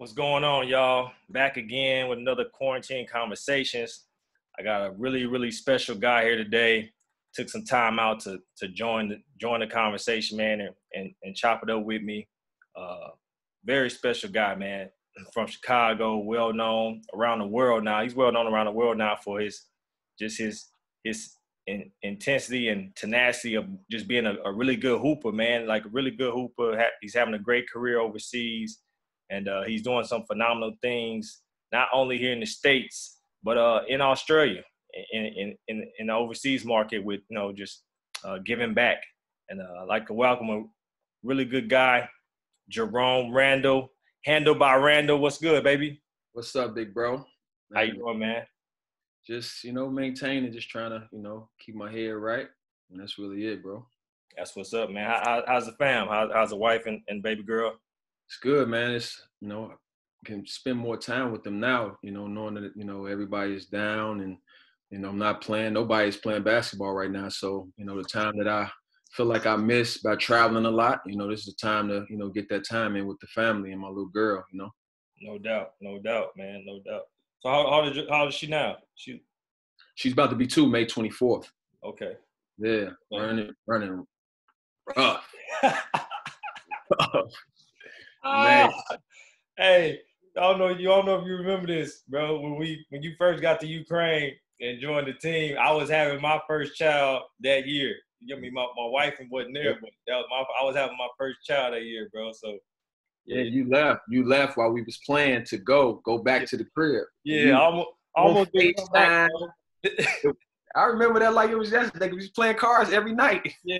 What's going on, y'all? Back again with another quarantine conversations. I got a really, really special guy here today. Took some time out to to join the join the conversation, man, and and, and chop it up with me. Uh, very special guy, man, from Chicago, well known around the world now. He's well known around the world now for his just his his in, intensity and tenacity of just being a, a, really good hooper, man. Like a really good hooper. He's having a great career overseas, and uh, he's doing some phenomenal things, not only here in the states, but uh, in Australia, in, in in the overseas market, with you know just uh, giving back. And uh, I'd like to welcome a really good guy, Jerome Randle, handled by Randle. What's good, baby? What's up, big bro? How you doing, man? just you know maintaining, just trying to you know keep my head right, and that's really it, bro. That's what's up, man. How, how's the fam? How, how's the wife and, and baby girl? It's good, man. It's you know I can spend more time with them now. You know, knowing that you know everybody's down and you know I'm not playing. Nobody's playing basketball right now, so you know the time that I feel like I miss by traveling a lot. You know, this is the time to you know get that time in with the family and my little girl. You know. No doubt, no doubt, man, no doubt. So how how did you, how is she now? She she's about to be two May twenty fourth. Okay. Yeah, running running rough. Ah. Man. hey, I don't know. You don't know if you remember this, bro. When we when you first got to Ukraine and joined the team, I was having my first child that year. You know, I mean, my, my wife wasn't there, but that was my I was having my first child that year, bro. So yeah, you left. You left while we was playing to go go back to the crib. Yeah, you, almost almost back, I remember that like it was yesterday. We was playing cards every night. Yeah,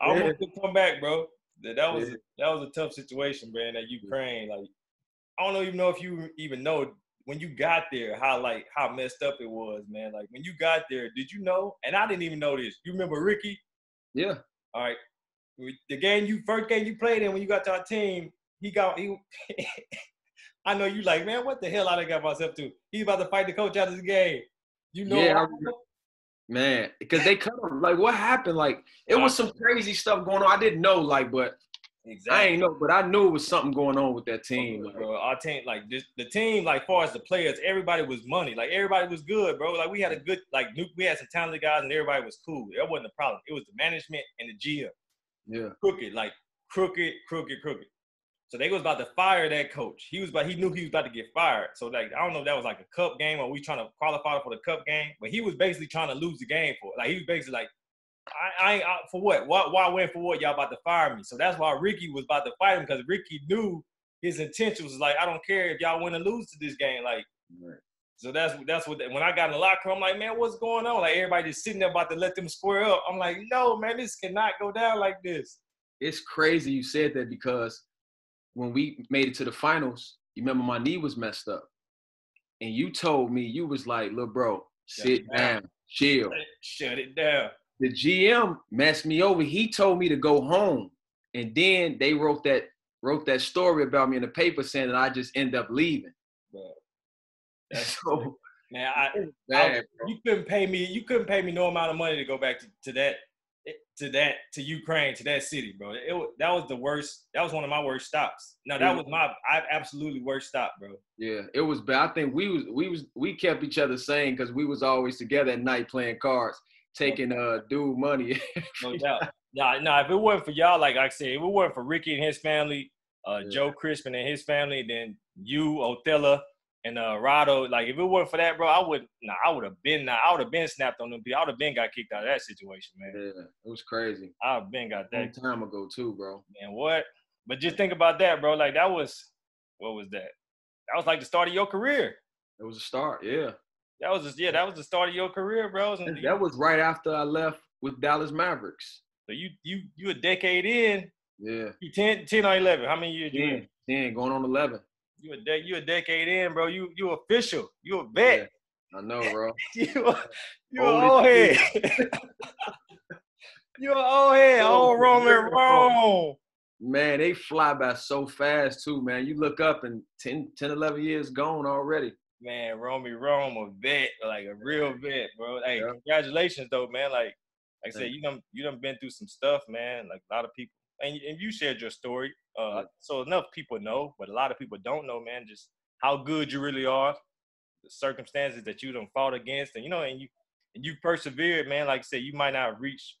I almost yeah. come back, bro. That was yeah. that was a tough situation, man. That Ukraine, like, I don't even know if you even know when you got there how like how messed up it was, man. Like when you got there, did you know? And I didn't even know this. You remember Ricky? Yeah. All right. The game you first game you played in when you got to our team, he got he. I know you like, man, what the hell I done got myself to? He's about to fight the coach out of the game. You know, yeah, man, because they of like what happened. Like it was some crazy stuff going on. I didn't know, like, but exactly. I ain't know, but I knew it was something going on with that team. Bro, bro our team, like this, the team, like far as the players, everybody was money. Like everybody was good, bro. Like we had a good, like we had some talented guys, and everybody was cool. That wasn't the problem. It was the management and the GM. Yeah, crooked, like crooked, crooked, crooked. So they was about to fire that coach. He was about he knew he was about to get fired. So like I don't know if that was like a cup game or we trying to qualify for the cup game, but he was basically trying to lose the game for like he was basically like I, I, I for what? Why, why win for what? Y'all about to fire me. So that's why Ricky was about to fight him because Ricky knew his intentions was like I don't care if y'all win or lose to this game. Like right. so that's that's what when I got in the locker room, I'm like man, what's going on? Like everybody just sitting there about to let them square up. I'm like no man, this cannot go down like this. It's crazy you said that because when we made it to the finals, you remember my knee was messed up. And you told me, you was like, little bro, sit down, down, chill. Shut it down. The GM messed me over. He told me to go home. And then they wrote that wrote that story about me in the paper saying that I just end up leaving. That's so man, I, bad, I, you couldn't pay me. You couldn't pay me no amount of money to go back to, to that to that to Ukraine to that city, bro. It, that was the worst. That was one of my worst stops. No, that was my I absolutely worst stop, bro. Yeah, it was bad. I think we was we was we kept each other sane because we was always together at night playing cards, taking uh dude money. no doubt. Nah, nah. If it wasn't for y'all, like I said, if it wasn't for Ricky and his family, uh, yeah. Joe Crispin and his family, then you, Othello, and uh Rado, like if it weren't for that, bro, I would nah, I would have been nah, I would have been snapped on them. I would have been got kicked out of that situation, man. Yeah, it was crazy. I have been got that time ago too, bro. Man, what? But just think about that, bro. Like that was what was that? That was like the start of your career. It was a start, yeah. That was just, yeah, that was the start of your career, bro. And that was right after I left with Dallas Mavericks. So you you you a decade in. Yeah. You 10, 10 or 11. How many years 10, you 10, going on 11. You a de- you a decade in, bro. You you official. You a vet. Yeah, I know, bro. you a, you a old head. you an old head. Old Roman Rome. Man, they fly by so fast too, man. You look up and 10, 10 11 years gone already. Man, Romy Rome, a vet, like a real vet, bro. Hey, yeah. congratulations though, man. Like, like I said, you done you done been through some stuff, man. Like a lot of people. And and you shared your story, uh, so enough people know, but a lot of people don't know, man. Just how good you really are, the circumstances that you done fought against, and you know, and you and you persevered, man. Like I said, you might not reach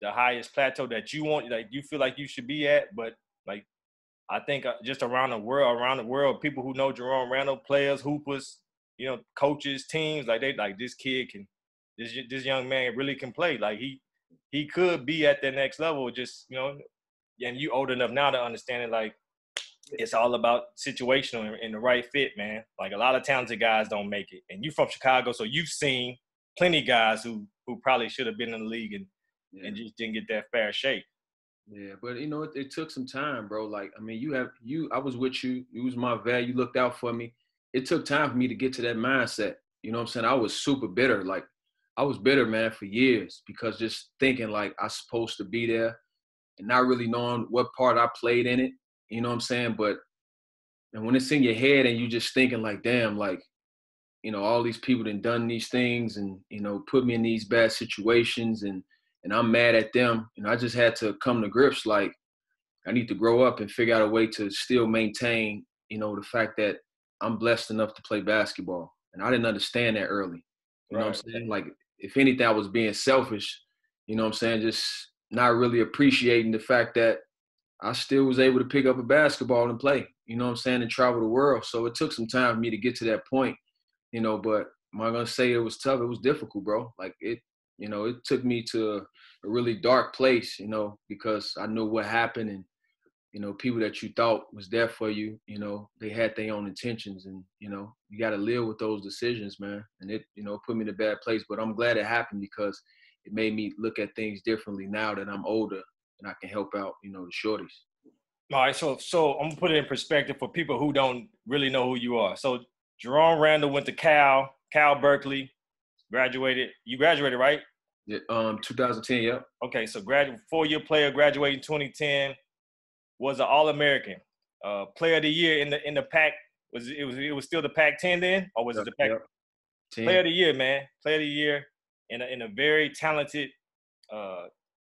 the highest plateau that you want, like you feel like you should be at, but like I think uh, just around the world, around the world, people who know Jerome Randle, players, hoopers, you know, coaches, teams, like they like this kid can, this this young man really can play. Like he he could be at the next level. Just you know, and you old enough now to understand it. Like it's all about situational and, the right fit, man. Like a lot of talented guys don't make it, and you from Chicago, so you've seen plenty of guys who who probably should have been in the league and yeah. and just didn't get that fair shake. Yeah, but you know, it, it, took some time, bro. Like, I mean, you have you. I was with you. You was my vet. You looked out for me. It took time for me to get to that mindset. You know what I'm saying? I was super bitter. Like, I was bitter, man, for years because just thinking like I supposed to be there and not really knowing what part I played in it. You know what I'm saying? But and when it's in your head and you're just thinking like, damn, like, you know, all these people that done these things and you know put me in these bad situations and and I'm mad at them. And I just had to come to grips like I need to grow up and figure out a way to still maintain, you know, the fact that I'm blessed enough to play basketball. And I didn't understand that early. You right. know what I'm saying? Like if anything, I was being selfish, you know what I'm saying? Just not really appreciating the fact that I still was able to pick up a basketball and play, you know what I'm saying, and travel the world. So it took some time for me to get to that point, you know, but am I gonna say it was tough? It was difficult, bro. Like it you know, it took me to a really dark place, you know, because I knew what happened and, you know, people that you thought was there for you, you know, they had their own intentions and, you know, you got to live with those decisions, man. And it, you know, put me in a bad place, but I'm glad it happened because it made me look at things differently now that I'm older and I can help out, you know, the shorties. All right, so so I'm gonna put it in perspective for people who don't really know who you are. So Jerome Randle went to Cal, Cal Berkeley, Graduated. You graduated, right? Yeah, um, 2010. Yep. Okay, so grad four-year player, graduating 2010, was an All-American, uh, player of the year in the in the Pac. Was it was it was still the Pac-10 then, or was yep, it the Pac? Yep. Player of the year, man. Player of the year in a, in a very talented uh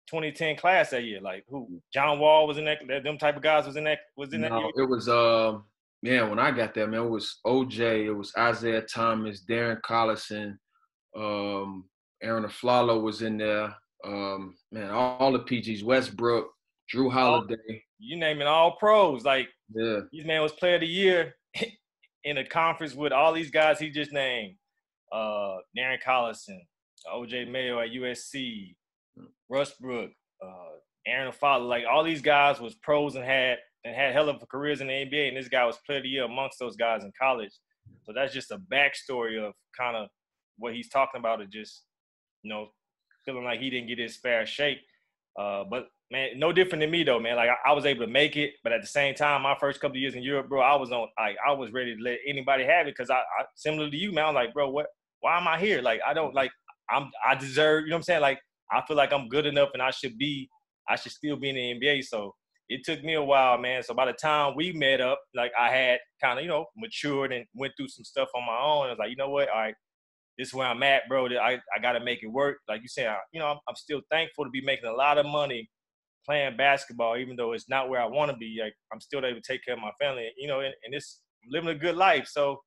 2010 class that year. Like who? John Wall was in that. Them type of guys was in that. Was in no, that. Year? It was um. Yeah, when I got there, man, it was OJ, it was Isaiah Thomas, Darren Collison, um, Arron Afflalo was in there. Um, man, all, all, the PGs, Westbrook, Jrue Holiday. You name it, all pros. Like, yeah, this man was player of the year in a conference with all these guys he just named. Uh, Darren Collison, OJ Mayo at USC, Westbrook, uh, Arron Afflalo. Like all these guys was pros and had and had hell of careers in the NBA, and this guy was player of the year amongst those guys in college. So that's just a backstory of kind of what he's talking about is just, you know, feeling like he didn't get his fair shake. Uh, but man, no different than me though, man. Like I, I, was able to make it, but at the same time, my first couple of years in Europe, bro, I was on, like I was ready to let anybody have it because I, I, similar to you, man. I was like, bro, what? Why am I here? Like I don't like I'm I deserve. You know what I'm saying? Like I feel like I'm good enough and I should be. I should still be in the NBA. So it took me a while, man. So by the time we met up, like I had kind of, you know, matured and went through some stuff on my own. I was like, you know what? All right, this is where I'm at, bro. I, I got to make it work. Like you said, you know, I'm, I'm, still thankful to be making a lot of money playing basketball, even though it's not where I want to be. Like, I'm still able to take care of my family, you know, and, and it's living a good life. So,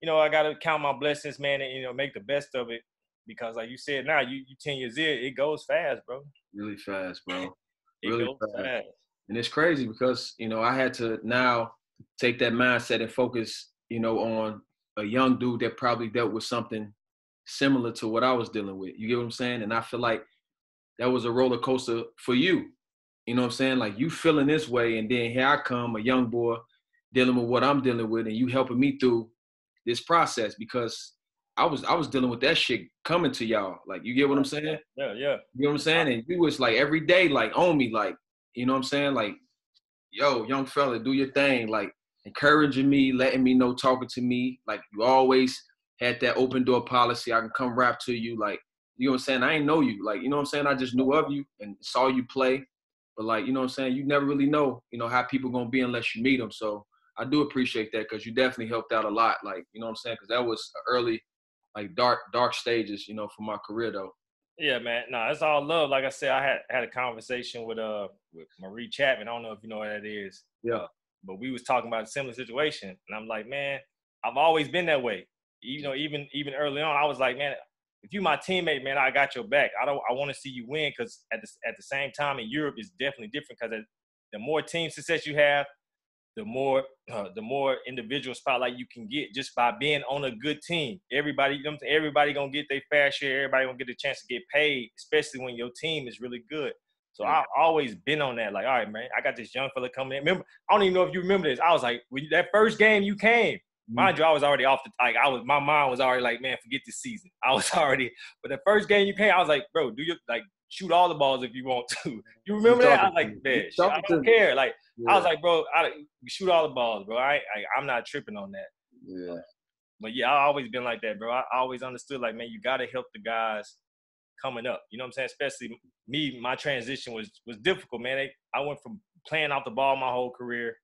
you know, I got to count my blessings, man, and, you know, make the best of it because, like you said, now you, you 10 years in, it goes fast, bro. Really fast, bro. really fast. fast. And it's crazy because, you know, I had to now take that mindset and focus, you know, on a young dude that probably dealt with something similar to what I was dealing with. You get what I'm saying? And I feel like that was a roller coaster for you. You know what I'm saying? Like you feeling this way, and then here I come, a young boy dealing with what I'm dealing with, and you helping me through this process because I was I was dealing with that shit coming to y'all. Like you get what I'm saying? Yeah, yeah. You know what I'm saying? And you was like every day, like on me, like you know what I'm saying? Like, yo, young fella, do your thing, like encouraging me, letting me know, talking to me. Like you always had that open door policy. I can come rap to you. Like, you know what I'm saying? I ain't know you. Like, you know what I'm saying? I just knew of you and saw you play. But like, you know what I'm saying? You never really know, you know, how people gonna be unless you meet them. So I do appreciate that because you definitely helped out a lot. Like, you know what I'm saying? Because that was early, like dark, dark stages, you know, for my career though. Yeah, man. No, it's all love. Like I said, I had had a conversation with uh with Marie Chapman. I don't know if you know what that is. Yeah. Uh, but we was talking about a similar situation, and I'm like, man, I've always been that way. You know, even even early on, I was like, man, if you my teammate, man, I got your back. I don't. I want to see you win because at the at the same time in Europe is definitely different because the more team success you have, the more uh, the more individual spotlight you can get just by being on a good team. Everybody, everybody gonna get their fair share. Everybody gonna get a chance to get paid, especially when your team is really good. So yeah. I've always been on that. Like, all right, man, I got this young fella coming in. Remember, I don't even know if you remember this. I was like, when that first game you came, mm-hmm. mind you, I was already off the like. I was my mind was already like, man, forget this season. I was already. But the first game you came, I was like, bro, do you like shoot all the balls if you want to? You remember that? I was like, man, I don't care. Like, yeah. I was like, bro, I shoot all the balls, bro. I, I I'm not tripping on that. Yeah. But yeah, I always been like that, bro. I always understood like, man, you gotta help the guys coming up. You know what I'm saying? Especially me, my transition was was difficult, man. I went from playing off the ball my whole career.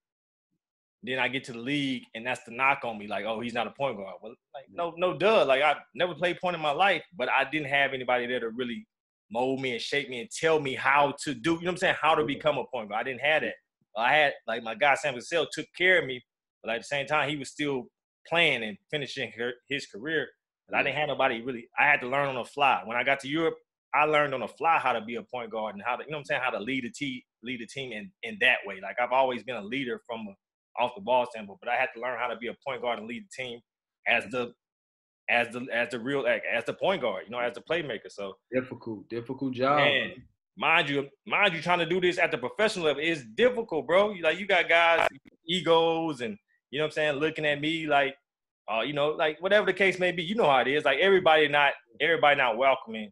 Then I get to the league, and that's the knock on me, like, oh, he's not a point guard. Well, like, no, no, duh. Like, I never played point in my life, but I didn't have anybody there to really mold me and shape me and tell me how to do. You know what I'm saying? How to become a point guard. I didn't have that. I had like my guy Sam Cassell took care of me, but at the same time he was still playing and finishing her, his career. But I didn't have nobody really. I had to learn on the fly. When I got to Europe, I learned on the fly how to be a point guard and how to, you know what I'm saying, how to lead a team, lead a team in, in that way. Like I've always been a leader from a, off the ball standpoint, but I had to learn how to be a point guard and lead the team as the as the as the real as the point guard, you know, as the playmaker. So difficult, difficult job. And mind you, mind you, trying to do this at the professional level is difficult, bro. Like you got guys egos and you know what I'm saying, looking at me like, uh, you know, like whatever the case may be. You know how it is. Like everybody not everybody not welcoming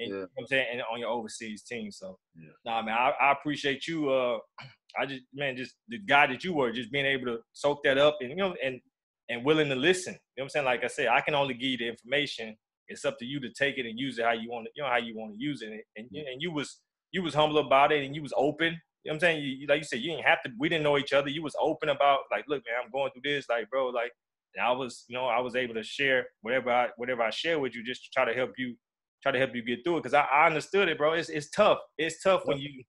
and, yeah. you know what I'm saying, and on your overseas team. So, yeah. nah, man, I, I appreciate you. Uh, I just, man, just the guy that you were, just being able to soak that up and you know, and and willing to listen. You know what I'm saying? Like I said, I can only give you the information. It's up to you to take it and use it how you want it. You know how you want to use it. And and, and you was you was humble about it and you was open. You know what I'm saying? You, like you said, you didn't have to. We didn't know each other. You was open about like, look, man, I'm going through this. Like, bro, like, and I was, you know, I was able to share whatever I whatever I share with you, just to try to help you try to help you get through it because I, I, understood it, bro. It's it's tough. It's tough when you.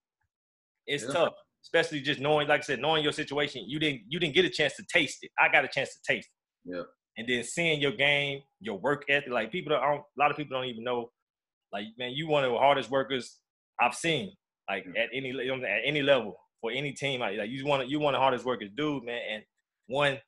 It's yeah. tough, especially just knowing, like I said, knowing your situation. You didn't you didn't get a chance to taste it. I got a chance to taste it. Yeah. And then seeing your game, your work ethic, like people don't, a lot of people don't even know. Like man, you one of the hardest workers I've seen. Like yeah. at any at any level for any team, like, like you want you one of the hardest workers, dude, man. And one,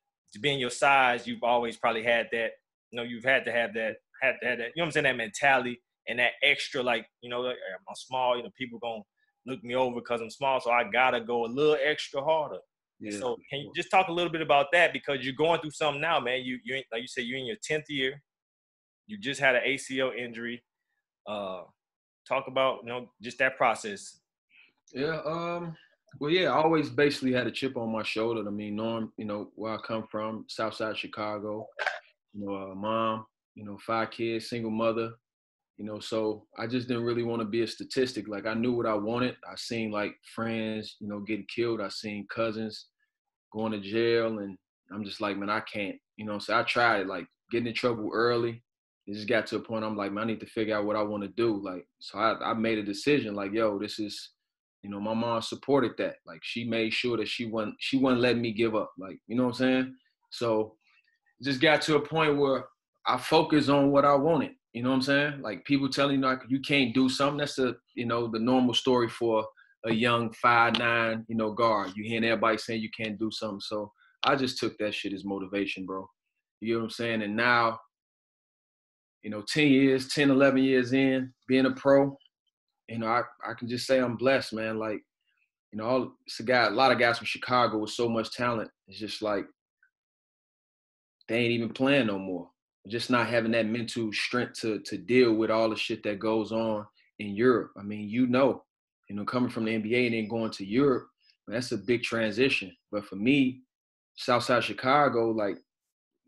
being your size, you've always probably had that. You know, you've had to have that, had to have that. You know what I'm saying? That mentality and that extra, like, you know, like, I'm small, you know, people gonna look me over because I'm small, so I gotta go a little extra harder. Yeah. So can you just talk a little bit about that because you're going through something now, man. You you like you said you're in your tenth year. You just had an ACL injury. Uh, talk about you know just that process. Yeah. Um. Well, yeah. I always basically had a chip on my shoulder. I mean, knowing you know where I come from, South Side Chicago. You know, uh, mom. You know, five kids, single mother you know so i just didn't really want to be a statistic like i knew what i wanted. I seen like friends you know getting killed. I seen cousins going to jail and i'm just like man i can't you know so i tried like getting in trouble early. It just got to a point i'm like man i need to figure out what i want to do like so I, I made a decision like yo this is you know my mom supported that like she made sure that she wasn't she wasn't letting me give up like you know what i'm saying? So just got to a point where i focus on what i wanted you know what I'm saying? Like people telling you like you can't do something. That's the you know the normal story for a young five nine you know guard. You hearing everybody saying you can't do something. So I just took that shit as motivation, bro. You know what I'm saying? And now, you know, 10 years, 10, 11 years in, being a pro, you know, I, I can just say I'm blessed, man. Like, you know, all, it's a guy, a lot of guys from Chicago with so much talent. It's just like they ain't even playing no more just not having that mental strength to to deal with all the shit that goes on in Europe. I mean, you know, you know, coming from the NBA and then going to Europe, that's a big transition. But for me, Southside Chicago, like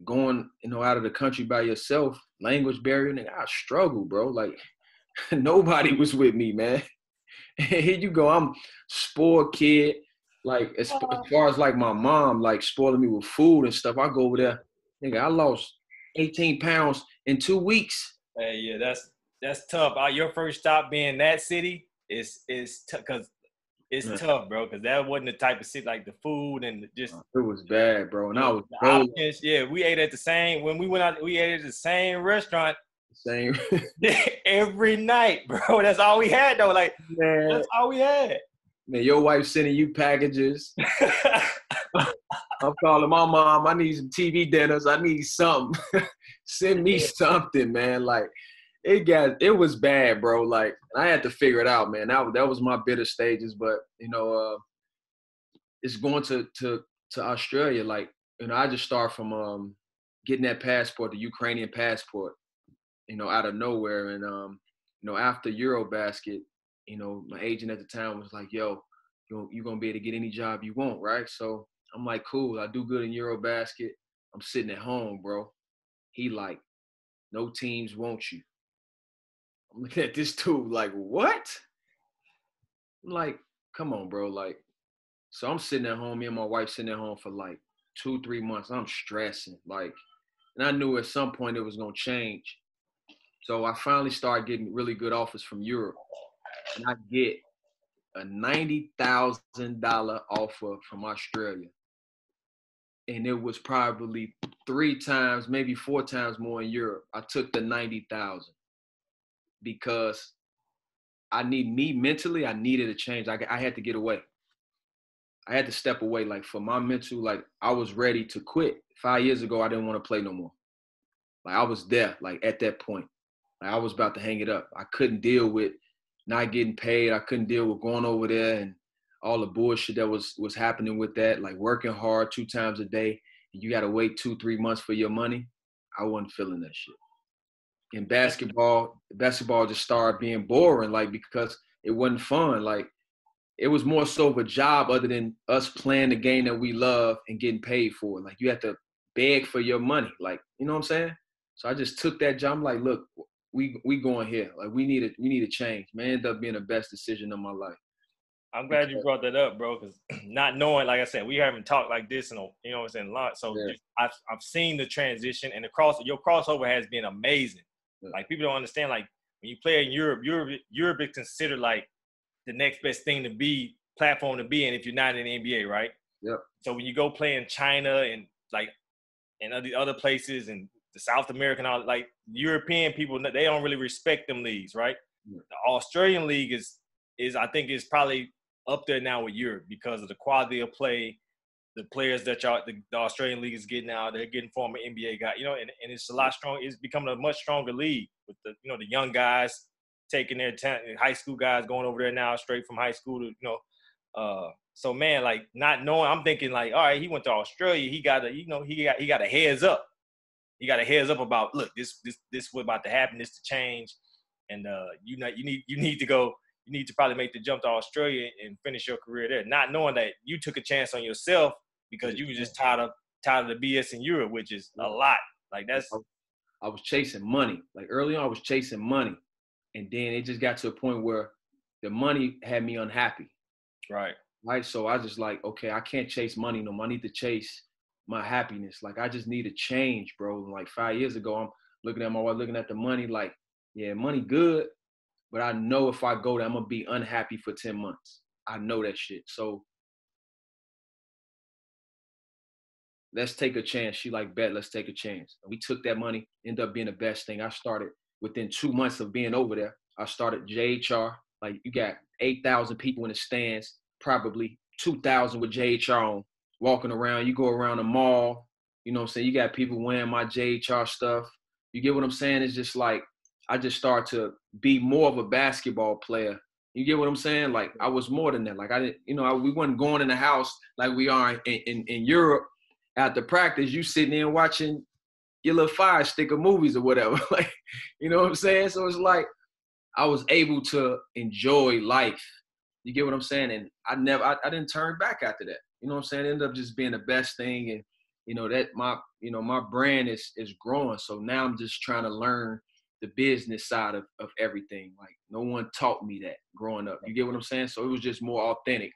going, you know, out of the country by yourself, language barrier, and I struggle, bro. Like nobody was with me, man. here you go, I'm spoiled kid. Like as, as oh. far as like my mom, like spoiling me with food and stuff, I go over there. Nigga, I lost 18 pounds in two weeks. Hey, yeah, that's that's tough. Uh, your first stop being that city is is because it's yeah. tough, bro. Because that wasn't the type of city like the food and just. It was bad, bro. And I was options, yeah. We ate at the same when we went out. We ate at the same restaurant. Same every night, bro. That's all we had though. Like Man. that's all we had. Man, your wife sending you packages. I'm calling my mom. I need some TV dinners. I need something. Send me something, man. Like it got it was bad, bro. Like I had to figure it out, man. That that was my bitter stages, but you know, uh, it's going to to to Australia. Like you know, I just start from um, getting that passport, the Ukrainian passport, you know, out of nowhere, and um, you know, after Eurobasket, you know, my agent at the time was like, "Yo, you you're gonna be able to get any job you want, right?" So I'm like, "Cool, I do good in Eurobasket. I'm sitting at home, bro." He like, "No teams want you." I'm looking at this dude like, "What?" I'm like, "Come on, bro!" Like, so I'm sitting at home. Me and my wife sitting at home for like two, three months. I'm stressing, like, and I knew at some point it was gonna change. So I finally started getting really good offers from Europe and I get a ninety thousand dollar offer from Australia, and it was probably three times, maybe four times more in Europe. I took the ninety thousand because I need me mentally. I needed a change. I, I had to get away. I had to step away. Like for my mental, like I was ready to quit. Five years ago, I didn't want to play no more. Like I was there. Like at that point, like I was about to hang it up. I couldn't deal with not getting paid. I couldn't deal with going over there and all the bullshit that was was happening with that, like working hard two times a day. You got to wait two, three months for your money. I wasn't feeling that shit. In basketball, basketball just started being boring, like because it wasn't fun. Like it was more so of a job other than us playing the game that we love and getting paid for. Like you have to beg for your money. Like, you know what I'm saying? So I just took that job. I'm like, look, we we going here. Like we need a we need a change. Man, ended up being the best decision of my life. I'm glad you brought that up, bro. Because not knowing, like I said, we haven't talked like this in a, you know, it's in a lot. So yeah. I've I've seen the transition and the cross. Your crossover has been amazing. Yeah. Like people don't understand. Like when you play in Europe, Europe Europe is considered like the next best thing to be platform to be in if you're not in the NBA, right? Yep. So when you go play in China and like and other other places and the South American, all like European people, they don't really respect them leagues, right? Yeah. The Australian league is is I think is probably up there now with Europe because of the quality of play, the players that y'all the, the Australian league is getting out, they're getting former NBA guys, you know, and, and it's a lot strong. It's becoming a much stronger league with the you know the young guys taking their time, high school guys going over there now straight from high school to you know. Uh, so man, like not knowing, I'm thinking like, all right, he went to Australia, he got a you know he got he got a heads up he got a heads up about look this this this what about to happen this to change and uh you know you need you need to go you need to probably make the jump to australia and finish your career there not knowing that you took a chance on yourself because you were just tired of tired of the bs in europe which is a lot. Like that's i was chasing money. Like early on i was chasing money. And then it just got to a point where the money had me unhappy. Right. Right? So i just like okay i can't chase money no more. I need to chase my happiness. Like I just need a change, bro. Like five years ago, I'm looking at my wife, looking at the money, like, yeah, money good, but I know if I go there, I'm gonna be unhappy for 10 months. I know that shit. So let's take a chance. She like, bet, let's take a chance. And we took that money, ended up being the best thing. I started within two months of being over there. I started JHR. Like you got 8,000 people in the stands, probably 2,000 with JHR on walking around. You go around the mall, you know what I'm saying? You got people wearing my JHR stuff. You get what I'm saying? It's just like I just start to be more of a basketball player. You get what I'm saying? Like I was more than that. Like I didn't, you know, I, we weren't going in the house like we are in, in, in Europe after practice. You sitting there watching your little fire stick of movies or whatever. like, you know what I'm saying? So it's like I was able to enjoy life. You get what I'm saying? And I never, I, I didn't turn back after that. You know what I'm saying? It ended up just being the best thing. And, you know, that my, you know, my brand is is growing. So now I'm just trying to learn the business side of, of everything. Like no one taught me that growing up. You get what I'm saying? So it was just more authentic,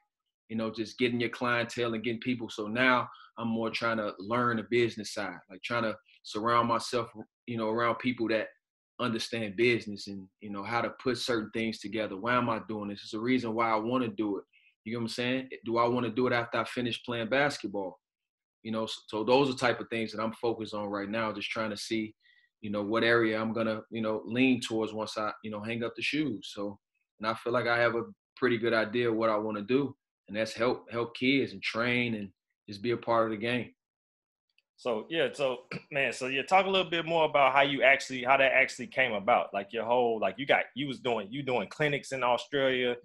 you know, just getting your clientele and getting people. So now I'm more trying to learn the business side, like trying to surround myself, you know, around people that understand business and you know how to put certain things together. Why am I doing this? It's a reason why I want to do it. You know what I'm saying? Do I want to do it after I finish playing basketball? You know, so those are type of things that I'm focused on right now, just trying to see, you know, what area I'm gonna, you know, lean towards once I, you know, hang up the shoes. So, and I feel like I have a pretty good idea of what I want to do, and that's help help kids and train and just be a part of the game. So yeah, so man, so yeah, talk a little bit more about how you actually how that actually came about. Like your whole like you got you was doing you doing clinics in Australia,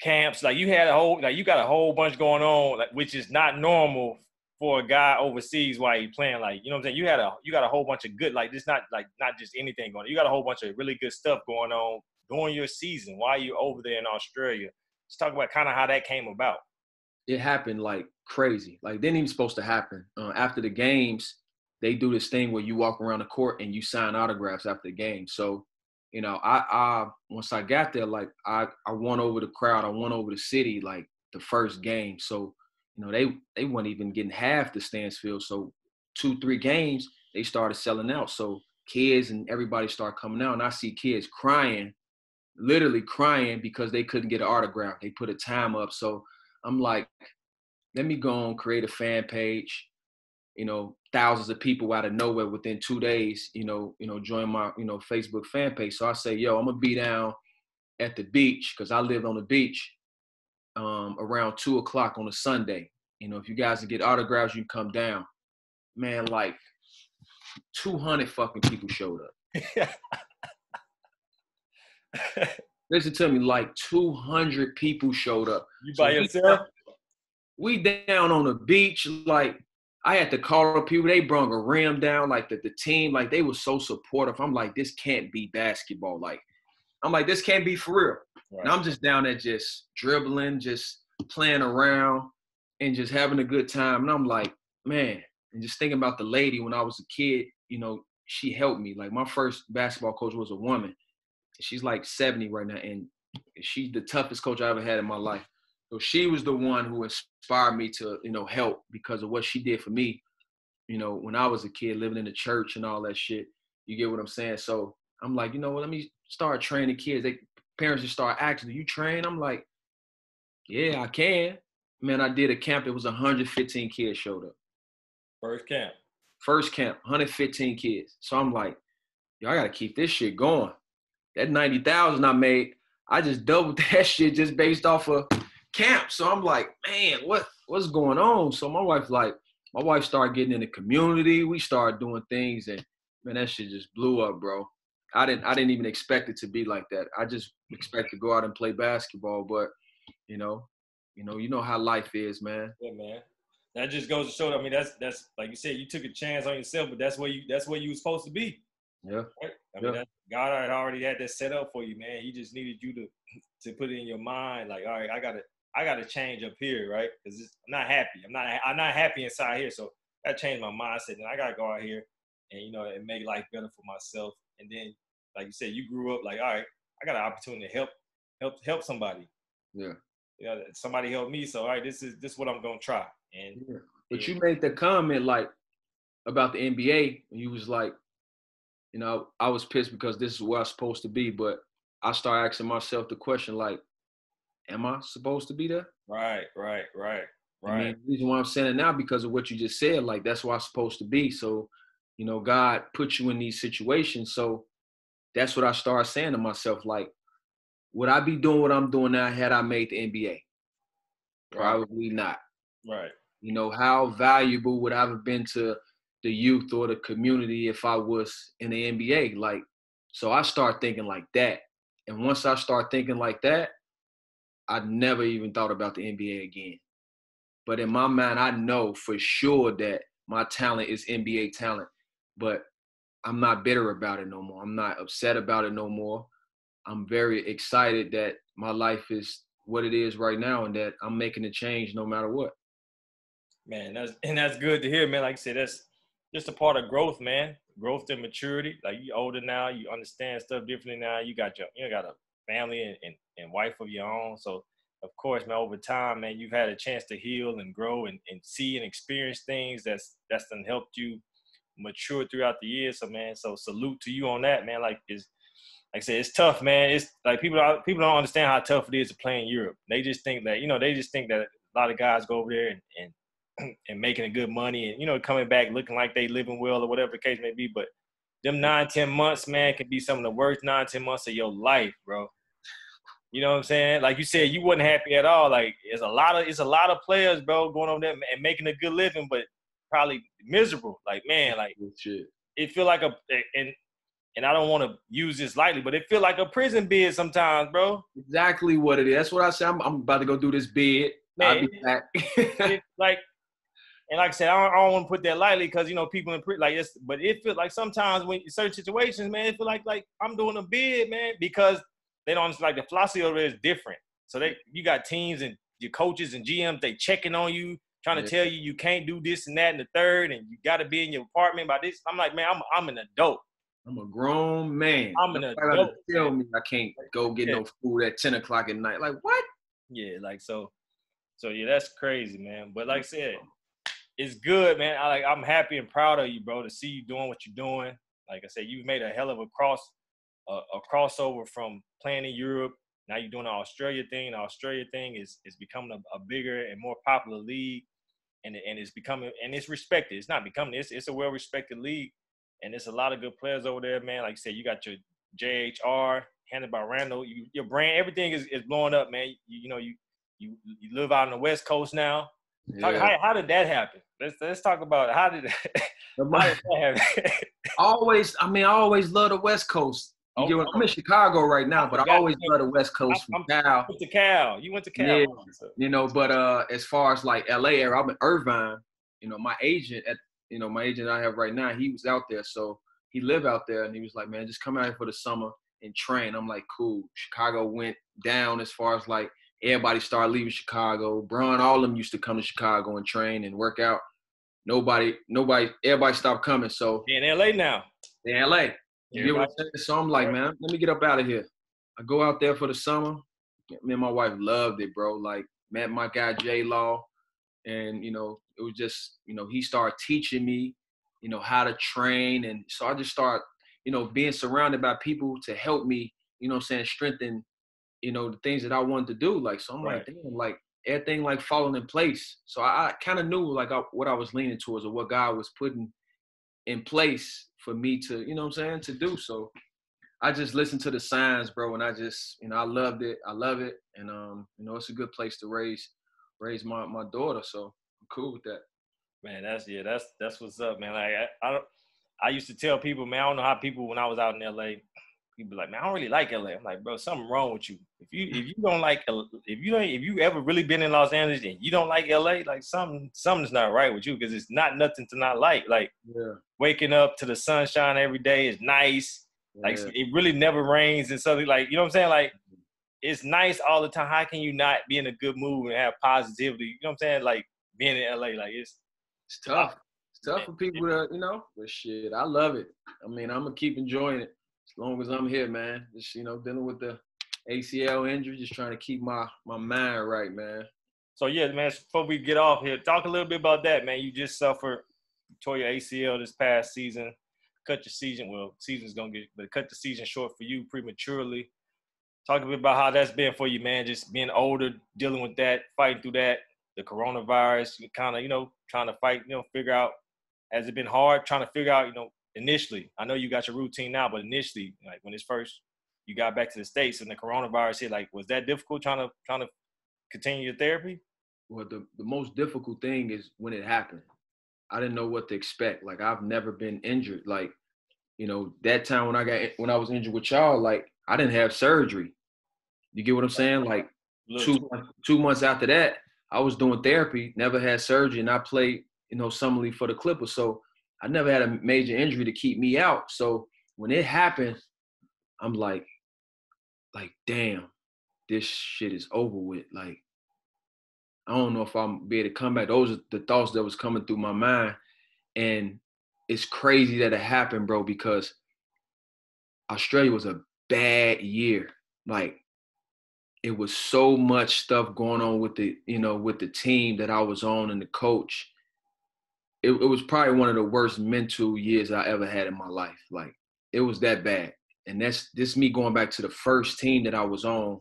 camps, like you had a whole like you got a whole bunch going on, like which is not normal for a guy overseas while he playing. Like, you know what I'm saying? You had a you got a whole bunch of good, like this not like not just anything going on. You got a whole bunch of really good stuff going on during your season while you over there in Australia. Let's talk about kind of how that came about it happened like crazy. Like didn't even supposed to happen. Uh, after the games, they do this thing where you walk around the court and you sign autographs after the game. So, you know, I, I once I got there, like I, I won over the crowd. I won over the city like the first game. So, you know, they they weren't even getting half the stands filled. So two, three games, they started selling out. So kids and everybody started coming out. And I see kids crying, literally crying because they couldn't get an autograph. They put a time up. So I'm like, let me go and create a fan page. You know, thousands of people out of nowhere within two days. You know, you know, join my you know Facebook fan page. So I say, yo, I'm gonna be down at the beach because I live on the beach um, around two o'clock on a Sunday. You know, if you guys can get autographs, you can come down. Man, like 200 fucking people showed up. Listen to me, like 200 people showed up. You by so yourself? We, down on the beach, like I had to call up people. They brought a rim down, like the, the team, like they were so supportive. I'm like, this can't be basketball. Like, I'm like, this can't be for real. Right. And I'm just down there just dribbling, just playing around and just having a good time. And I'm like, man, and just thinking about the lady when I was a kid, you know, she helped me. Like my first basketball coach was a woman she's like 70 right now, and she's the toughest coach I ever had in my life. So she was the one who inspired me to, you know, help because of what she did for me. You know, when I was a kid living in the church and all that shit. You get what I'm saying? So I'm like, you know what? Let me start training kids. They parents just start asking, "Do you train?" I'm like, "Yeah, I can." Man, I did a camp. It was 115 kids showed up. First camp. First camp, 115 kids. So I'm like, yo, I gotta keep this shit going that 90,000 I made, I just doubled that shit just based off of camp. So I'm like, man, what what's going on? So my wife like, my wife started getting in the community. We started doing things and man, that shit just blew up, bro. I didn't I didn't even expect it to be like that. I just expect to go out and play basketball, but you know, you know, you know how life is, man. Yeah, man. That just goes to show. I mean, that's that's like you said, you took a chance on yourself, but that's where you that's where you was supposed to be. Yeah. Right? I mean, yeah. God had already had that set up for you, man. He just needed you to to put it in your mind, like, all right, I gotta I gotta change up here, right? Because I'm not happy. I'm not I'm not happy inside here, so I changed my mindset, and I gotta go out here and you know and make life better for myself. And then, like you said, you grew up like, all right, I got an opportunity to help help help somebody. Yeah. You know, somebody helped me, so all right, this is this is what I'm gonna try. And yeah. but you made the comment like about the NBA, and you was like, you know, I was pissed because this is where I'm supposed to be, but I start asking myself the question like, am I supposed to be there? Right, right, right, right. I mean, the reason why I'm saying it now because of what you just said, like that's where I'm supposed to be. So, you know, God put you in these situations. So that's what I started saying to myself, like, would I be doing what I'm doing now had I made the NBA? Probably right. not. Right. You know, how valuable would I have been to the youth or the community if I was in the NBA. Like, so I start thinking like that. And once I start thinking like that, I never even thought about the NBA again. But in my mind, I know for sure that my talent is NBA talent. But I'm not bitter about it no more. I'm not upset about it no more. I'm very excited that my life is what it is right now and that I'm making a change no matter what. Man, that's and that's good to hear, man. Like I said, that's just a part of growth, man. Growth and maturity. Like you older now, you understand stuff differently now. You got your you got a family and, and, and wife of your own. So of course, man, over time, man, you've had a chance to heal and grow and, and see and experience things that's that's done helped you matured throughout the years. So man, so salute to you on that, man. Like it's like I said, it's tough, man. It's like people people don't understand how tough it is to play in Europe. They just think that you know they just think that a lot of guys go over there and and, and making a good money and you know coming back looking like they living well or whatever the case may be. But them nine ten months, man, can be some of the worst nine ten months of your life, bro. You know what I'm saying? Like you said, you wasn't happy at all. Like it's a lot of it's a lot of players, bro, going over there and making a good living, but probably miserable. Like man, like Shit. it feel like a and and I don't want to use this lightly, but it feel like a prison bid sometimes, bro. Exactly what it is. That's what I said. I'm, I'm about to go do this bid. I'll be back. it, like and like I said, I don't, I don't want to put that lightly because you know people in prison like this, but it feel like sometimes when certain situations, man, it feel like like I'm doing a bid, man, because they don't like the philosophy over there is different. So they you got teams and your coaches and GMs they checking on you, trying to Yeah. tell you you can't do this and that and the third, and you got to be in your apartment by this. I'm like, man, I'm I'm an adult. I'm a grown man. I'm an Nobody adult, Tell me I can't go get Yeah. no food at 10 o'clock at night. Like what? Yeah, like so, so yeah, that's crazy, man. But like I said, it's good, man. I like I'm happy and proud of you, bro, to see you doing what you're doing. Like I said, you've made a hell of a cross, a, a crossover from playing in Europe. Now you're doing the Australia thing. The Australia thing is is becoming a, a bigger and more popular league, and and it's becoming and it's respected. It's not becoming. It's it's a well respected league, and there's a lot of good players over there, man. Like I said, you got your JHR handed by Randle. You, your brand, everything is, is blowing up, man. You, you know you you you live out on the West Coast now. Talk, Yeah. how, how did that happen? Let's let's talk about it. how did how did that happen? always, I mean, I always love the West Coast. You get what- I'm in Chicago right now, but I always love the West Coast I'm- from Cal. went to Cal. You went to Cal. Yeah. So- You know, but uh, as far as like LA area, I'm in Irvine. You know, my agent at you know my agent I have right now, he was out there, so he lived out there, and he was like, man, just come out here for the summer and train. I'm like, cool. Chicago went down as far as like everybody started leaving Chicago. Braun, all of them used to come to Chicago and train and work out. Nobody, nobody, everybody stopped coming. So in LA now. in LA. You get what I'm saying? So I'm like, man, let me get up out of here. I go out there for the summer. Me and my wife loved it, bro. Like, met my guy J Law, and you know, it was just, you know, he started teaching me, you know, how to train, and so I just start you know, being surrounded by people to help me, you know, what I'm saying strengthen, you know, the things that I wanted to do. Like, so I'm Right. like, damn, like everything like falling in place. So I, I kind of knew like I, what I was leaning towards or what God was putting in place for me to, you know I'm saying, to do. So I just listened to the signs, bro, and I just, you know, I loved it. I love it. And um, you know, it's a good place to raise raise my my daughter. So I'm cool with that. Man, that's yeah, that's that's what's up, man. Like I, I don't I used to tell people, man, I don't know how people when I was out in LA, people be like, man, I don't really like LA. I'm like, bro, something wrong with you. If you hmm. if you don't like if you don't if you ever really been in Los Angeles and you don't like LA, like something something's not right with you because it's not nothing to not like. Like Yeah. waking up to the sunshine every day is nice. Like it really never rains and something like you know what I'm saying? Like mm-hmm. it's nice all the time. How can you not be in a good mood and have positivity? You know what I'm saying? Like being in LA, like it's It's tough. It's tough for people to, you know, but shit, I love it. I mean, I'm gonna keep enjoying it as long as I'm here, man. Just you know, dealing with the ACL injury, just trying to keep my my mind right, man. So yeah, man. Before we get off here, talk a little bit about that, man. You just suffered tore your ACL this past season. Cut your season. Well, season's gonna get, but cut the season short for you prematurely. Talk a bit about how that's been for you, man. Just being older, dealing with that, fighting through that, the coronavirus, kind of, you know, trying to fight, you know, figure out. Has it been hard trying to figure out, you know, initially? I know you got your routine now, but initially, like when it's first, you got back to the states and the coronavirus hit, like, was that difficult trying to trying to continue your therapy? Well, the, the most difficult thing is when it happened. I didn't know what to expect. Like I've never been injured. Like, you know, that time when I got when I was injured with y'all, like I didn't have surgery. You get what I'm saying? Like two two months after that, I was doing therapy, never had surgery, and I played, you know, summer league for the Clippers. So I never had a major injury to keep me out. So when it happened, I'm like, like, damn, this shit is over with. Like, I don't know if I'm be able to come back. Those are the thoughts that was coming through my mind. And it's crazy that it happened, bro, because Australia was a bad year. Like it was so much stuff going on with the, you know, with the team that I was on and the coach. It, it was probably one of the worst mental years I ever had in my life. Like it was that bad. And that's this me going back to the first team that I was on,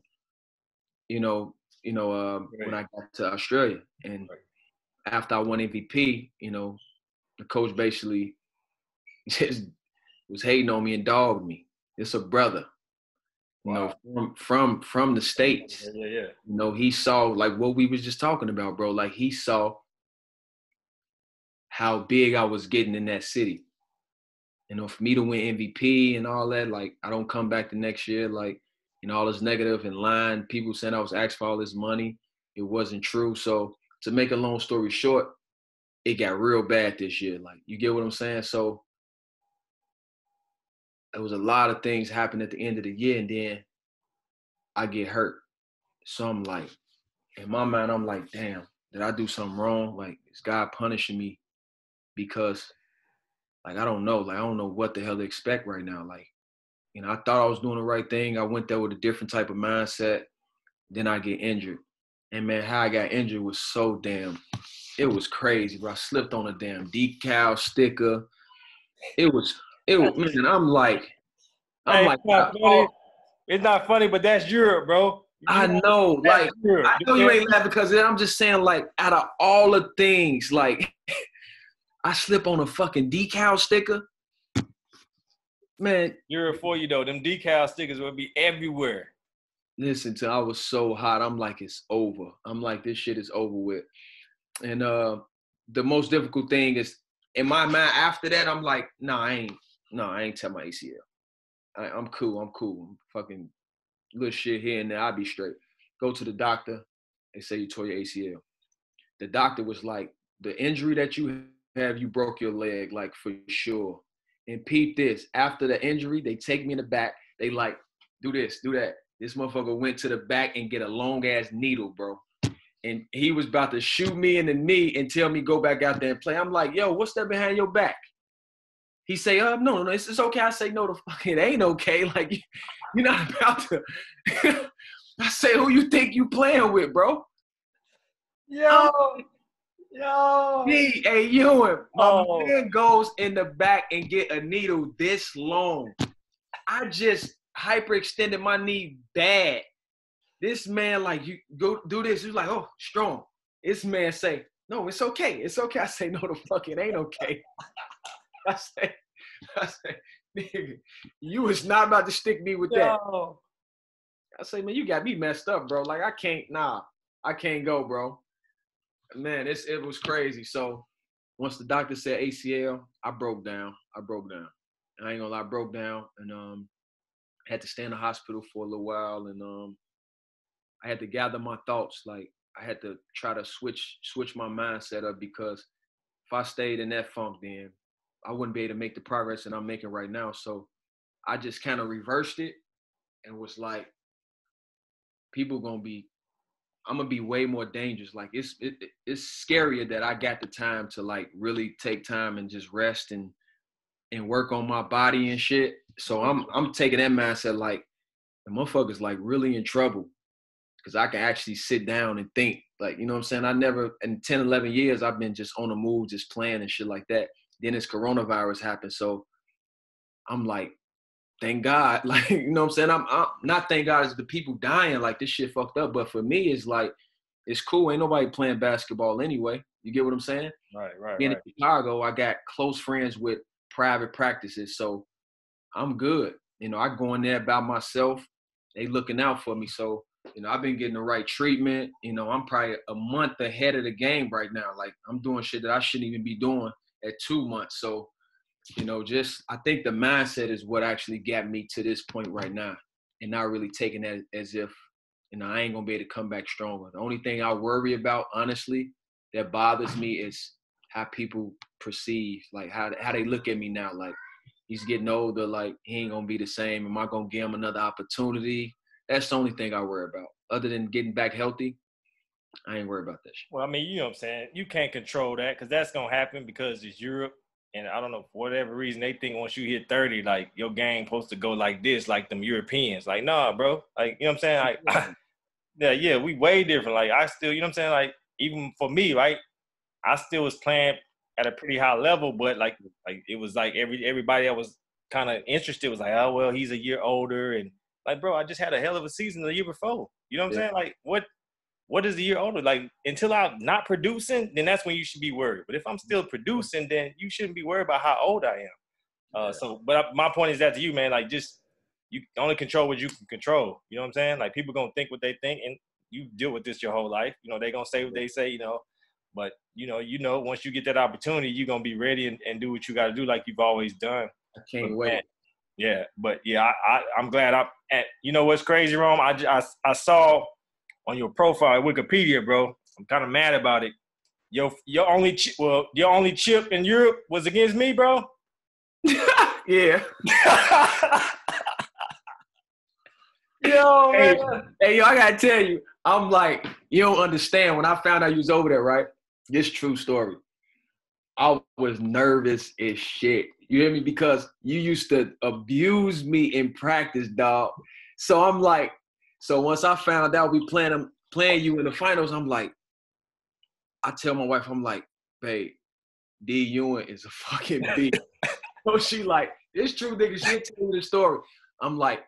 you know, you know, uh, right. when I got to Australia. And right. after I won MVP, you know, the coach basically just was hating on me and dogged me. It's a brother. You know, from from from the states. Yeah, yeah, yeah. You know, he saw like what we was just talking about, bro. Like he saw how big I was getting in that city. You know, for me to win MVP and all that, like I don't come back the next year, like, you know, all this negative and lying, people saying I was asked for all this money. It wasn't true. So to make a long story short, it got real bad this year. Like, you get what I'm saying? So there was a lot of things happen at the end of the year, and then I get hurt. So I'm like, in my mind, I'm like, damn, did I do something wrong? Like, is God punishing me because like I don't know, like I don't know what the hell to expect right now. Like, you know, I thought I was doing the right thing. I went there with a different type of mindset. Then I get injured. And man, how I got injured was so damn it was crazy, bro. I slipped on a damn decal sticker. It was it was man, I'm like I'm hey, like it's not, oh, it's not funny, but that's Europe, bro. I know, like Europe. I know you ain't laughing because I'm just saying, like, out of all the things, like I slip on a fucking decal sticker. Man, you're for you though. Them decal stickers will be everywhere. Listen, to I was so hot. I'm like, it's over. I'm like, this shit is over with. And uh the most difficult thing is in my mind after that, I'm like, nah, I ain't, no, nah, I ain't tell my ACL. I, am cool. I'm cool. I'm fucking little shit here and there. I'll be straight. Go to the doctor. They say you tore your ACL. The doctor was like, the injury that you have you broke your leg, like for sure. And peep this, after the injury, they take me in the back. They like, do this, do that. This motherfucker went to the back and get a long ass needle, bro. And he was about to shoot me in the knee and tell me go back out there and play. I'm like, yo, what's that behind your back? He say, uh, no, no, no, it's, it's okay. I say, no, the fuck, it ain't okay. Like, you're not about to. I say, who you think you playing with, bro? Yo, Yo. Me, hey, Ewan, my oh. man goes in the back and get a needle this long. I just hyperextended my knee bad. This man, like, you go do this. He's like, oh, strong. This man say, no, it's okay. It's okay. I say, no, the fuck, it ain't okay. I say, I say, nigga, you was not about to stick me with that. Yo. I say, man, you got me messed up, bro. Like, I can't, nah, I can't go, bro man, it's it was crazy. So once the doctor said ACL, I broke down. I broke down. And I ain't gonna lie, I broke down and um had to stay in the hospital for a little while and um I had to gather my thoughts. Like I had to try to switch switch my mindset up because if I stayed in that funk then I wouldn't be able to make the progress that I'm making right now. So I just kind of reversed it and was like, people gonna be I'm gonna be way more dangerous. Like it's it, it's scarier that I got the time to like really take time and just rest and and work on my body and shit. So I'm I'm taking that mindset like the motherfucker's like really in trouble because I can actually sit down and think. Like you know what I'm saying? I never in 10, 11 years I've been just on the move, just playing and shit like that. Then this coronavirus happened, so I'm like, thank God. Like, you know what I'm saying? I'm, I'm not thank God is the people dying. Like this shit fucked up. But for me, it's like, it's cool. Ain't nobody playing basketball anyway. You get what I'm saying? Right, right. Being right. in Chicago, I got close friends with private practices. So I'm good. You know, I go in there by myself. They looking out for me. So, you know, I've been getting the right treatment. You know, I'm probably a month ahead of the game right now. Like I'm doing shit that I shouldn't even be doing at two months. So you know, just I think the mindset is what actually got me to this point right now, and not really taking that as if, you know, I ain't gonna be able to come back stronger. The only thing I worry about, honestly, that bothers me is how people perceive, like how how they look at me now. Like he's getting older, like he ain't gonna be the same. Am I gonna give him another opportunity? That's the only thing I worry about. Other than getting back healthy, I ain't worried about that shit. Well, I mean, you know what I'm saying? You can't control that because that's gonna happen because it's Europe and I don't know for whatever reason they think once you hit 30, like your game supposed to go like this, like them Europeans. Like, nah, bro. Like, you know what I'm saying? Like yeah, yeah, we way different. Like I still, you know what I'm saying? Like, even for me, right? I still was playing at a pretty high level, but like like it was like every everybody that was kind of interested was like, oh well, he's a year older, and like, bro, I just had a hell of a season the year before. You know what I'm yeah. saying? Like, what what is the year older? Like, until I'm not producing, then that's when you should be worried. But if I'm still producing, then you shouldn't be worried about how old I am. Uh, yeah. So, but my point is that to you, man, like just you only control what you can control. You know what I'm saying? Like people gonna think what they think, and you deal with this your whole life. You know, they gonna say what they say. You know, but you know, you know, once you get that opportunity, you're gonna be ready and, and do what you got to do, like you've always done. I can't but, wait. Man, yeah, but yeah, I, I am glad I'm at. You know what's crazy, Rome? I, I I saw on your profile Wikipedia, bro. I'm kind of mad about it. Your your only ch- well your only chip in Europe was against me, bro. yeah. yo, hey, hey, yo, I gotta tell you, I'm like, you don't understand. When I found out you was over there, right? This true story. I was nervous as shit. You hear me? Because you used to abuse me in practice, dog. So I'm like, so once I found out we playing um, playing you in the finals, I'm like, I tell my wife, I'm like, babe, D Ewing is a fucking beast. so she like, it's true, nigga. She tell me the story. I'm like,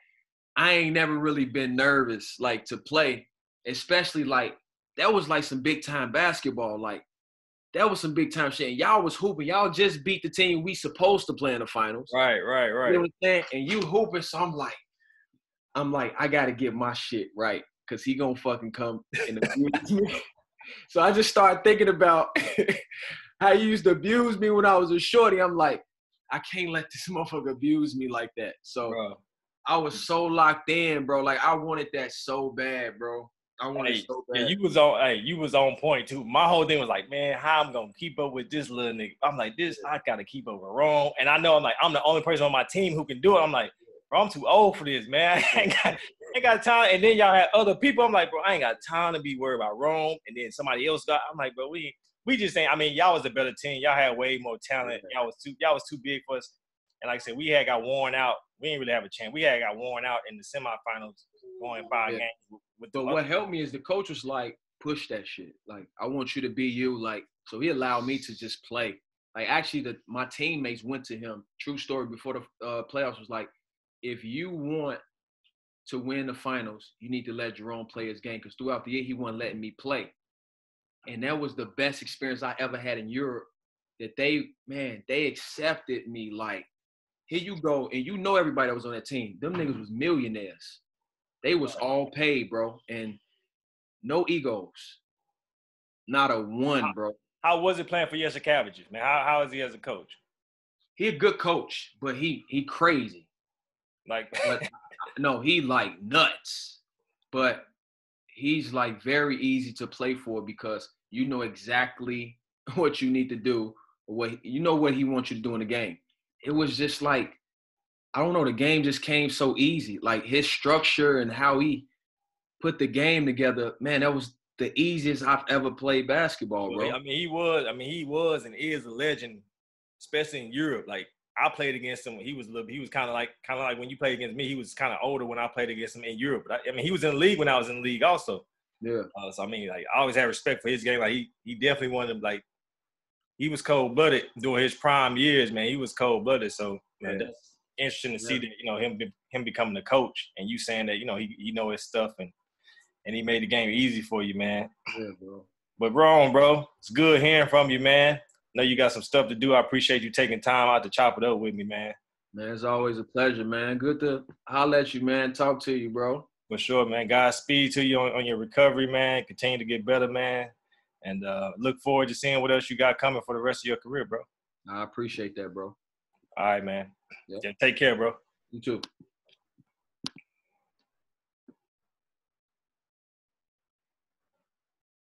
I ain't never really been nervous like to play, especially like that was like some big time basketball. Like that was some big time shit. And y'all was hooping. Y'all just beat the team we supposed to play in the finals. Right, right, right. You know what I'm saying? And you hooping, so I'm like, I'm like, I gotta get my shit right. Cause he gonna fucking come and abuse me. So I just started thinking about how he used to abuse me when I was a shorty. I'm like, I can't let this motherfucker abuse me like that. So Bro. I was so locked in, bro. Like I wanted that so bad, bro. I wanted hey, so bad. Yeah, you was on. Hey, you was on point too. My whole thing was like, man, how I'm gonna keep up with this little nigga? I'm like, this I gotta keep up with Rome, and I know I'm like, I'm the only person on my team who can do it. I'm like, bro, I'm too old for this, man. I ain't got, I ain't got time. And then y'all had other people. I'm like, bro, I ain't got time to be worried about Rome. And then somebody else got. I'm like, bro, we we just ain't. I mean, y'all was a better team. Y'all had way more talent. Y'all was too. Y'all was too big for us. And like I said, we had got worn out. We didn't really have a chance. We had got worn out in the semifinals, going five yeah. games. With but what helped me is the coach was like, push that shit. Like, I want you to be you. Like, so he allowed me to just play. Like, actually, the, my teammates went to him. True story. Before the uh, playoffs was like, if you want to win the finals, you need to let Jerome play his game. Because throughout the year, he wasn't letting me play. And that was the best experience I ever had in Europe. That they, man, they accepted me like here you go, and you know everybody that was on that team. Them niggas was millionaires. They was all paid, bro, and no egos. Not a one, bro. How was it playing for Jasikevičius, man? How how is he as a coach? He a good coach, but he he crazy. Like but, no, he like nuts. But he's like very easy to play for because you know exactly what you need to do, what you know what he wants you to do in the game it was just like I don't know, the game just came so easy. Like his structure and how he put the game together, man, that was the easiest I've ever played basketball, bro. I mean, he was, I mean, he was and is a legend, especially in Europe. Like I played against him. He was little, he was kind of like, kind of like when you played against me. He was kind of older when I played against him in Europe. But I, I, mean, he was in the league when I was in the league also. Yeah. Uh, so I mean, like I always had respect for his game. Like he, he definitely wanted to like he was cold blooded during his prime years, man. He was cold blooded. So man, yeah. that's interesting to yeah. see that you know him him becoming the coach and you saying that you know he he know his stuff and and he made the game easy for you, man. Yeah, bro. But Ron, bro, it's good hearing from you, man. Know you got some stuff to do. I appreciate you taking time out to chop it up with me, man. Man, it's always a pleasure, man. Good to holler at you, man. Talk to you, bro. For sure, man. Godspeed to you on, on your recovery, man. Continue to get better, man and uh, look forward to seeing what else you got coming for the rest of your career, bro. I appreciate that, bro. All right, man. Yep. Yeah, take care, bro. You too.